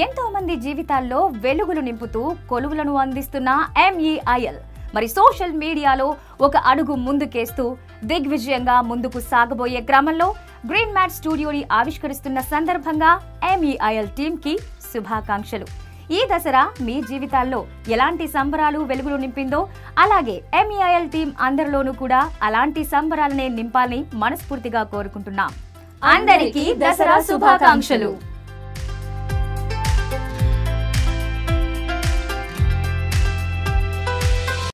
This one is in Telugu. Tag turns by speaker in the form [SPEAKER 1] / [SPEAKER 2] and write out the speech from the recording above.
[SPEAKER 1] ఎంతో మంది జీవితాల్లో వెలుగులు నింపుతూ కొలువులను అందిస్తున్న ఎంఈఐఎల్ మరి సోషల్ మీడియాలో ఒక అడుగు ముందుకేస్తూ దిగ్విజయంగా ముందుకు సాగబోయే క్రమంలో గ్రీన్ మ్యాట్ స్టూడియోని ఆవిష్కరిస్తున్న సందర్భంగా ఎంఈఐఎల్ టీమ్కి శుభాకాంక్షలు. ఈ దసరా మీ జీవితాల్లో ఎలాంటి సంబరాలు వెలుగులు నింపిందో అలాగే ఎంఈఐఎల్ టీం అందరిలోనూ కూడా అలాంటి సంబరాలనే నింపాలని మనస్ఫూర్తిగా కోరుకుంటున్నాం. అందరికీ దసరా శుభాకాంక్షలు.